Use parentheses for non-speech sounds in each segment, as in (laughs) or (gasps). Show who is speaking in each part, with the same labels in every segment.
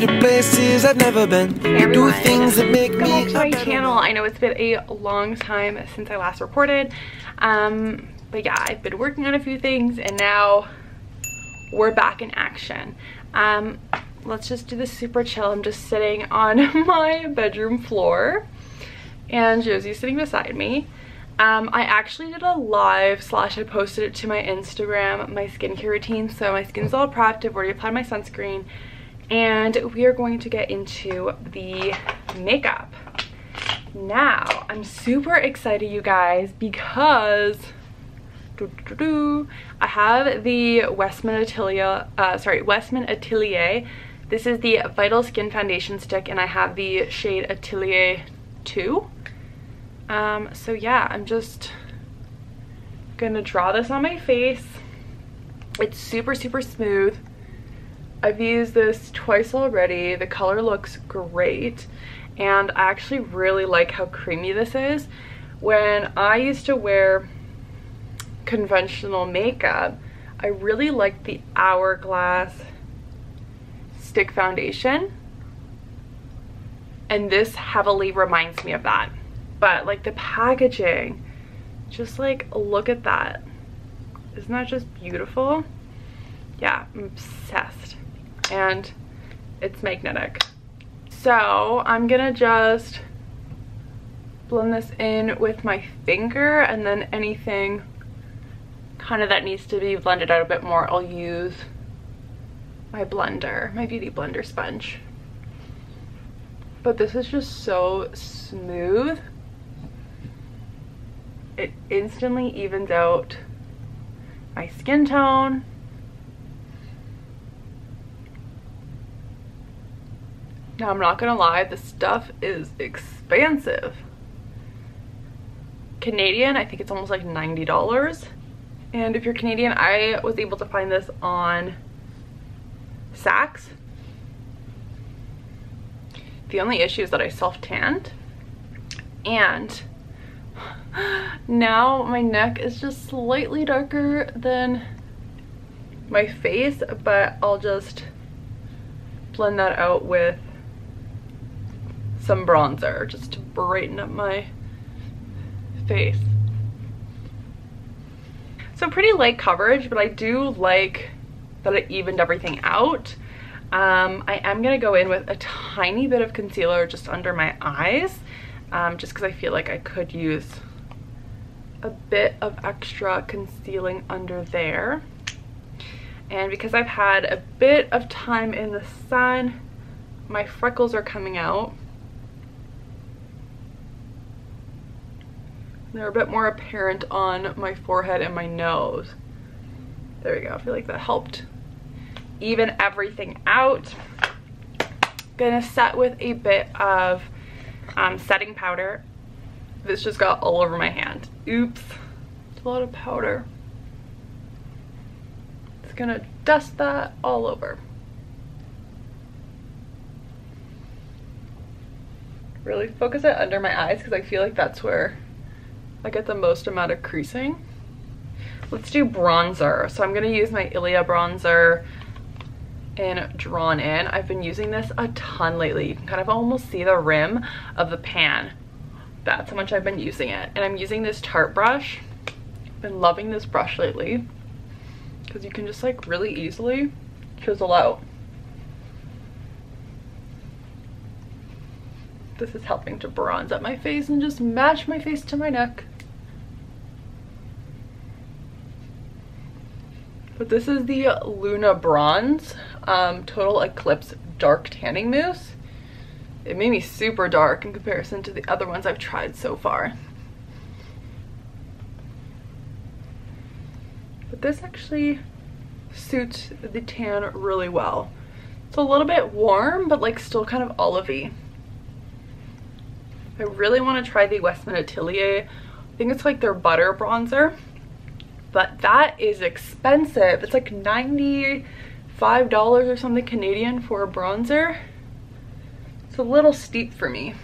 Speaker 1: me to places I've never been.
Speaker 2: Hey
Speaker 1: Do things that make
Speaker 2: Welcome
Speaker 1: me
Speaker 2: back to my channel. I know it's been a long time since I last recorded. Um, but yeah, I've been working on a few things and now we're back in action. Um, let's just do this super chill. I'm just sitting on (laughs) my bedroom floor and Josie's sitting beside me. Um, I actually did a live slash I posted it to my Instagram, my skincare routine. So my skin's all prepped. I've already applied my sunscreen and we are going to get into the makeup. Now, I'm super excited you guys because doo -doo -doo I have the Westman Atelier, uh, sorry, Westman Atelier. This is the Vital Skin Foundation Stick and I have the shade Atelier 2 um, so yeah, I'm just gonna draw this on my face. It's super, super smooth. I've used this twice already. The color looks great. And I actually really like how creamy this is. When I used to wear conventional makeup, I really liked the Hourglass stick foundation. And this heavily reminds me of that but like the packaging just like look at that isn't that just beautiful yeah i'm obsessed and it's magnetic. So i'm gonna just blend this in with my finger and then anything kind of that needs to be blended out a bit more i'll use my blender my beauty blender sponge. But this is just so smooth. It instantly evens out my skin tone. Now I'm not gonna lie, this stuff is expensive. Canadian, I think it's almost like $90. And if you're Canadian, I was able to find this on Saks. The only issue is that I self-tanned and (gasps) now my neck is just slightly darker than my face, but I'll just blend that out with some bronzer just to brighten up my face. So pretty light coverage, but I do like that it evened everything out. Um, I am going to go in with a tiny bit of concealer just under my eyes, um, just because I feel like I could use a bit of extra concealing under there. And because I've had a bit of time in the sun, my freckles are coming out. They're a bit more apparent on my forehead and my nose. There we go, I feel like that helped even everything out. Gonna set with a bit of um, setting powder this just got all over my hand. Oops. It's a lot of powder. It's gonna dust that all over. Really focus it under my eyes because I feel like that's where I get the most amount of creasing. Let's do bronzer. So I'm gonna use my Ilia bronzer in Drawn In. I've been using this a ton lately. You can kind of almost see the rim of the pan that's how much I've been using it. And I'm using this Tarte brush. I've been loving this brush lately because you can just like really easily chisel out. This is helping to bronze up my face and just match my face to my neck. But this is the Luna Bronze um, Total Eclipse Dark Tanning Mousse it made me super dark in comparison to the other ones I've tried so far. But this actually suits the tan really well. It's a little bit warm, but like still kind of olivey. I really want to try the Westman Atelier. I think it's like their butter bronzer, but that is expensive. It's like $95 or something Canadian for a bronzer. It's a little steep for me.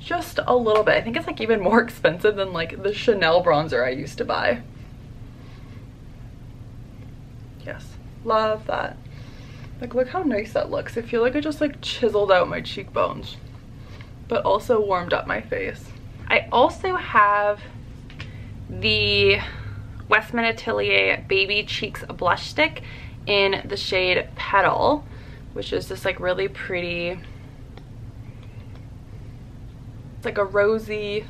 Speaker 2: Just a little bit. I think it's like even more (laughs) expensive than like the Chanel bronzer I used to buy. Yes, love that. Like look how nice that looks. I feel like I just like chiseled out my cheekbones, but also warmed up my face. I also have the Westman Atelier Baby Cheeks Blush Stick in the shade Petal, which is this like really pretty, it's like a rosy,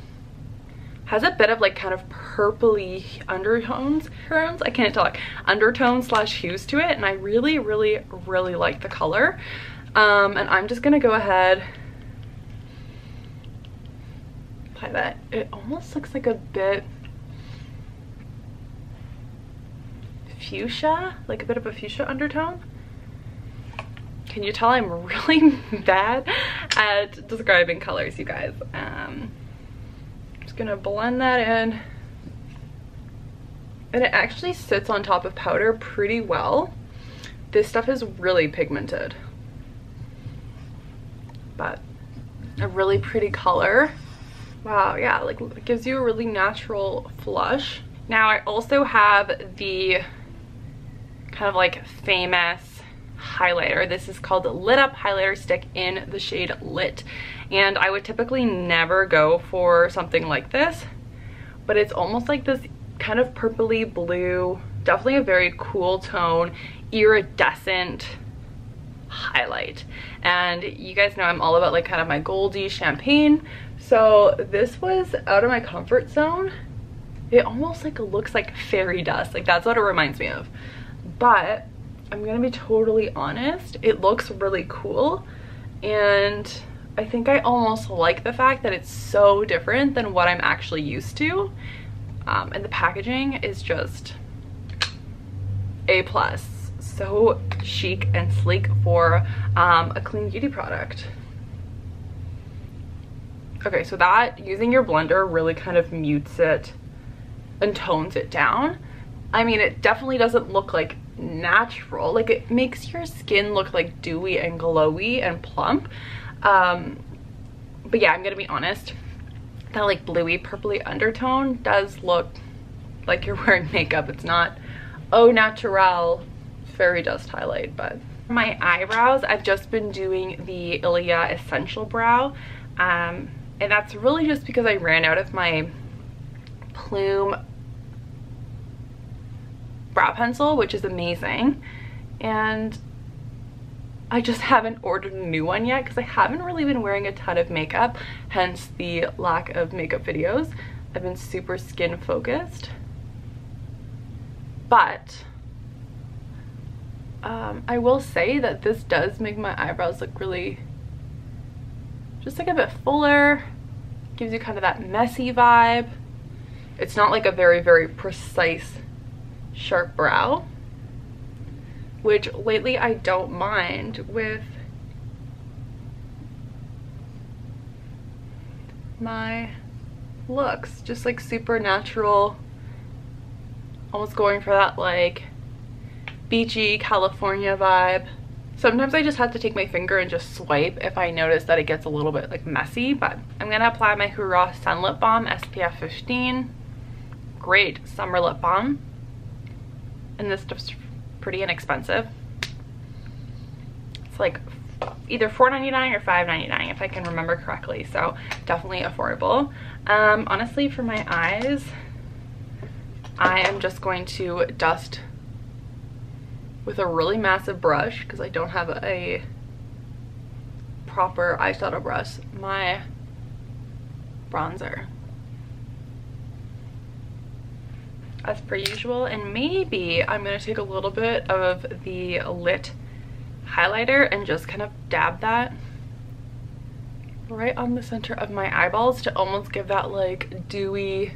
Speaker 2: has a bit of like kind of purpley undertones, tones, I can't tell, like undertones slash hues to it. And I really, really, really like the color. Um, and I'm just gonna go ahead apply that. It almost looks like a bit fuchsia, like a bit of a fuchsia undertone. Can you tell I'm (laughs) really bad at describing colors, you guys? Um, just gonna blend that in. And it actually sits on top of powder pretty well. This stuff is really pigmented. But a really pretty color. Wow, yeah, like gives you a really natural flush. Now I also have the kind of like famous highlighter. This is called the Lit Up Highlighter Stick in the shade Lit. And I would typically never go for something like this, but it's almost like this kind of purpley blue, definitely a very cool tone, iridescent highlight. And you guys know I'm all about like kind of my goldy champagne. So this was out of my comfort zone. It almost like looks like fairy dust. Like that's what it reminds me of but I'm gonna be totally honest, it looks really cool and I think I almost like the fact that it's so different than what I'm actually used to. Um, and the packaging is just A+. plus. So chic and sleek for um, a clean beauty product. Okay, so that, using your blender really kind of mutes it and tones it down. I mean, it definitely doesn't look like natural. Like it makes your skin look like dewy and glowy and plump. Um, but yeah, I'm gonna be honest. That like bluey purpley undertone does look like you're (laughs) wearing makeup. It's not au natural fairy dust highlight, but my eyebrows, I've just been doing the Ilia Essential Brow. Um, and that's really just because I ran out of my Plume brow pencil, which is amazing. And I just haven't ordered a new one yet because I haven't really been wearing a ton of makeup, hence the lack of makeup videos. I've been super skin focused. But um, I will say that this does make my eyebrows look really just like a bit fuller, gives you kind of that messy vibe. It's not like a very, very precise sharp brow, which lately I don't mind with my looks. Just like super natural, almost going for that like beachy California vibe. Sometimes I just have to take my finger and just swipe if I notice that it gets a little bit like messy, but I'm gonna apply my Hurraw Sun Lip Balm SPF 15. Great summer lip balm and this stuff's pretty inexpensive. It's like either $4.99 or $5.99 if I can remember correctly, so definitely affordable. Um, honestly, for my eyes, I am just going to dust with a really massive brush because I don't have a proper eyeshadow brush my bronzer. As per usual and maybe I'm going to take a little bit of the lit highlighter and just kind of dab that right on the center of my eyeballs to almost give that like dewy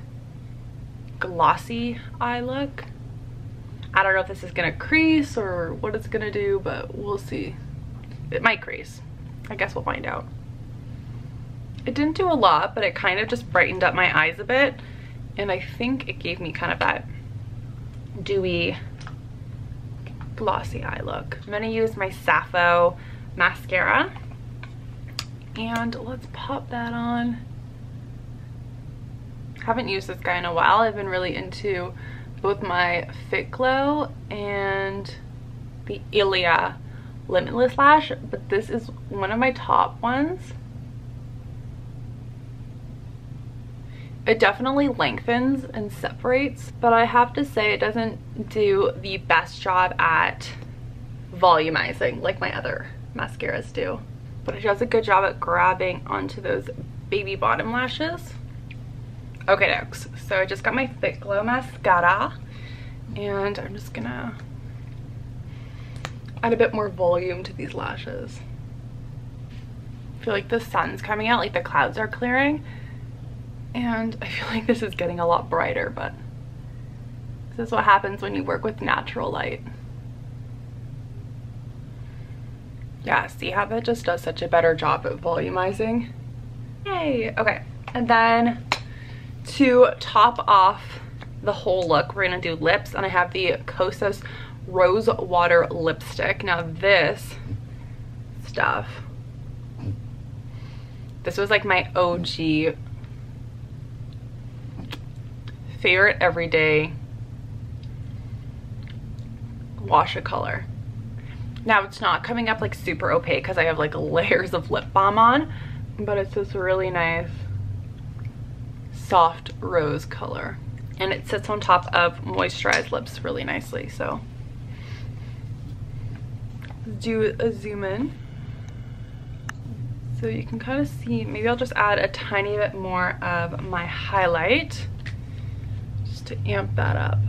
Speaker 2: glossy eye look. I don't know if this is gonna crease or what it's gonna do, but we'll see. It might crease. I guess we'll find out. It didn't do a lot, but it kind of just brightened up my eyes a bit and I think it gave me kind of that dewy glossy eye look. I'm gonna use my Sappho mascara and let's pop that on. Haven't used this guy in a while. I've been really into both my Fitglow and the Ilia Limitless Lash, but this is one of my top ones. It definitely lengthens and separates, but I have to say it doesn't do the best job at volumizing like my other mascaras do. But it does a good job at grabbing onto those baby bottom lashes. Okay, next. So I just got my Fitglow mascara and I'm just gonna add a bit more volume to these lashes. I feel like the sun's coming out, like the clouds are clearing. And I feel like this is getting a lot brighter, but this is what happens when you work with natural light. Yeah, see how that just does such a better job at volumizing? Yay! Okay, and then to top off the whole look, we're gonna do lips, and I have the Kosas Rosewater Lipstick. Now this stuff, this was like my OG favorite everyday wash of color. Now it's not coming up like super opaque because I have like (laughs) layers of lip balm on, but it's this really nice soft rose color. And it sits on top of moisturized lips really nicely, so. do a zoom in. So you can kind of see, maybe I'll just add a tiny bit more of my highlight to amp that up.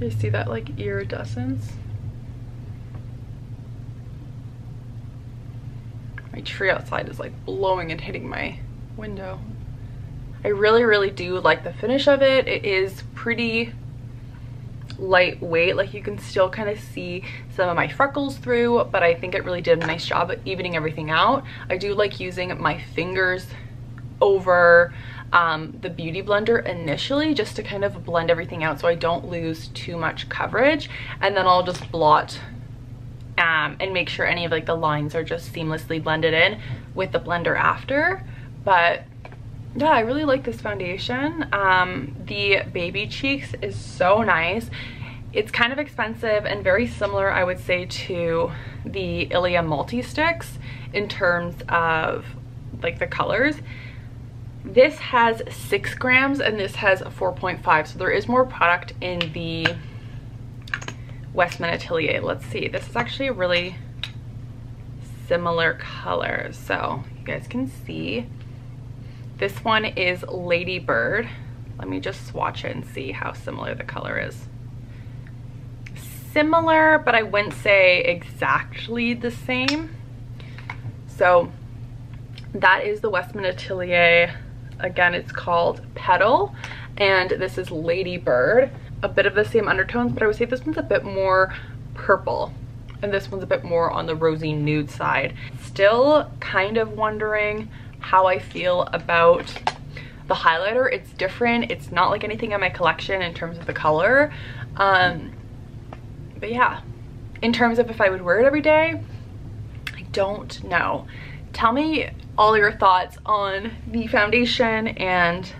Speaker 2: You see that like iridescence? My tree outside is like blowing and hitting my window. I really, really do like the finish of it. It is pretty lightweight like you can still kind of see some of my freckles through but I think it really did a nice job of evening everything out I do like using my fingers over um, the beauty blender initially just to kind of blend everything out so I don't lose too much coverage. And then I'll just blot um, and make sure any of like the lines are just seamlessly blended in with the blender after. But yeah i really like this foundation. Um, the baby cheeks is so nice. It's kind of expensive and very similar i would say to the ilia multi sticks in terms of like the colors this has six grams and this has 4.5 so there is more product in the westman atelier let's see this is actually a really similar color so you guys can see this one is Lady Bird. Let me just swatch it and see how similar the color is. Similar, but I wouldn't say exactly the same. So that is the Westman Atelier. Again, it's called Petal, and this is Ladybird. A bit of the same undertones, but I would say this one's a bit more purple and this one's a bit more on the rosy nude side. Still kind of wondering how I feel about the highlighter. It's different. It's not like anything in my collection in terms of the color. Um, but yeah, in terms of if I would wear it every day, I don't know. Tell me all your thoughts on the foundation and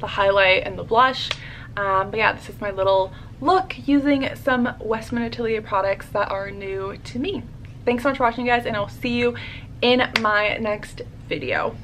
Speaker 2: the highlight and the blush. Um, but yeah, this is my little look using some Westman Atelier products that are new to me. Thanks so much for watching guys and I'll see you in my next video.